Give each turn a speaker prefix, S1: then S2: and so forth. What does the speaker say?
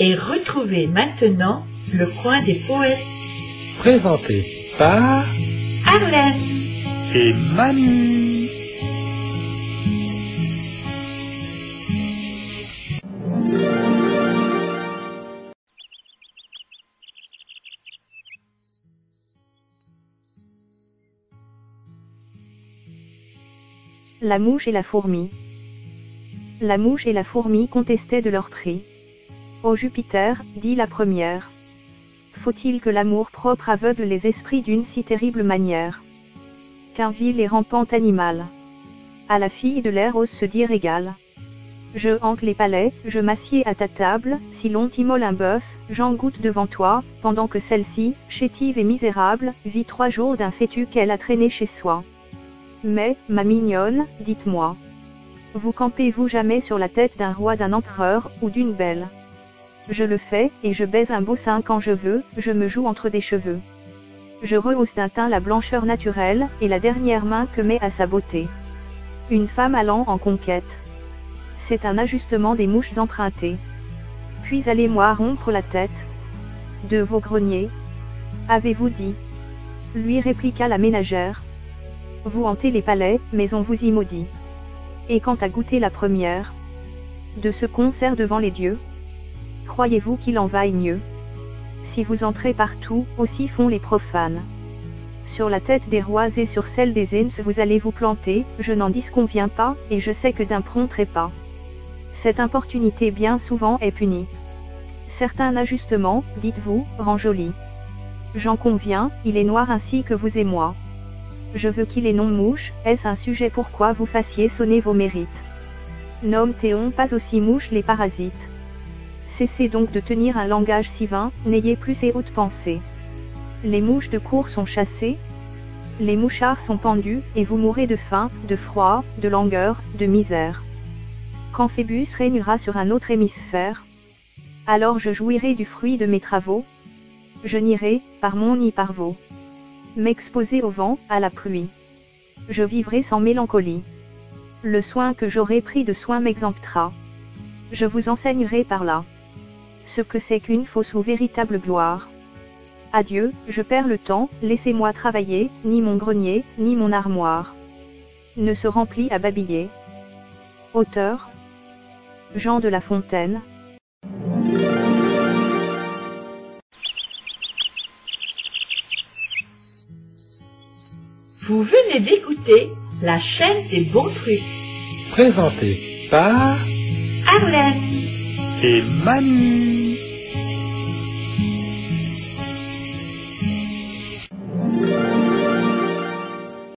S1: Et retrouvez maintenant le coin des poètes.
S2: Présenté par
S1: Arlène
S2: et Manu.
S3: La mouche et la fourmi. La mouche et la fourmi contestaient de leur prix. Ô Jupiter, dit la première. Faut-il que l'amour propre aveugle les esprits d'une si terrible manière? Qu'un vil et rampant animal. À la fille de l'air ose se dire égal. Je hanque les palais, je m'assieds à ta table, si l'on t'immole un bœuf, j'en goûte devant toi, pendant que celle-ci, chétive et misérable, vit trois jours d'un fétu qu'elle a traîné chez soi. Mais, ma mignonne, dites-moi. Vous campez-vous jamais sur la tête d'un roi, d'un empereur, ou d'une belle? Je le fais, et je baise un beau sein quand je veux, je me joue entre des cheveux. Je rehausse d'un teint la blancheur naturelle, et la dernière main que met à sa beauté. Une femme allant en conquête. C'est un ajustement des mouches empruntées. Puis allez-moi rompre la tête. De vos greniers. Avez-vous dit? Lui répliqua la ménagère. Vous hantez les palais, mais on vous y maudit. Et quant à goûter la première de ce concert devant les dieux, croyez-vous qu'il en vaille mieux? Si vous entrez partout, aussi font les profanes. Sur la tête des rois et sur celle des Inns vous allez vous planter, je n'en disconviens pas, et je sais que d'un prompt trépas. Cette importunité bien souvent est punie. Certains ajustements, dites-vous, rend joli. J'en conviens, il est noir ainsi que vous et moi. Je veux qu'il est non mouche, est-ce un sujet pourquoi vous fassiez sonner vos mérites? Nomme Théon pas aussi mouche les parasites. Cessez donc de tenir un langage si vain, n'ayez plus ces hautes pensées. Les mouches de cour sont chassées, les mouchards sont pendus, et vous mourrez de faim, de froid, de langueur, de misère. Quand Phébus régnera sur un autre hémisphère, alors je jouirai du fruit de mes travaux. Je n'irai, par mon ni par vos m'exposer au vent, à la pluie. Je vivrai sans mélancolie. Le soin que j'aurai pris de soin m'exemptera. Je vous enseignerai par là ce que c'est qu'une fausse ou véritable gloire. Adieu, je perds le temps, laissez-moi travailler, ni mon grenier, ni mon armoire. Ne se remplit à babiller. Auteur Jean de La Fontaine.
S1: Vous venez d'écouter la chaîne des bons trucs.
S2: Présenté par
S1: Arlène
S2: et Manu.